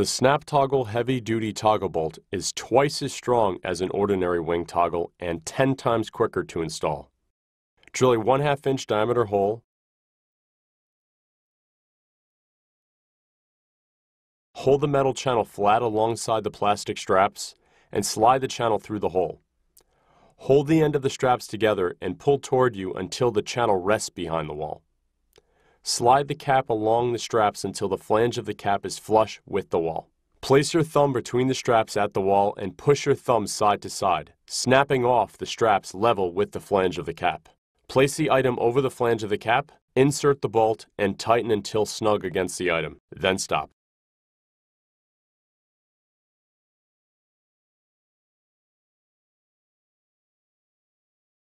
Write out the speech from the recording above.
The snap toggle heavy duty toggle bolt is twice as strong as an ordinary wing toggle and 10 times quicker to install. Drill a 1 half inch diameter hole. Hold the metal channel flat alongside the plastic straps and slide the channel through the hole. Hold the end of the straps together and pull toward you until the channel rests behind the wall. Slide the cap along the straps until the flange of the cap is flush with the wall. Place your thumb between the straps at the wall and push your thumb side to side, snapping off the straps level with the flange of the cap. Place the item over the flange of the cap, insert the bolt, and tighten until snug against the item, then stop.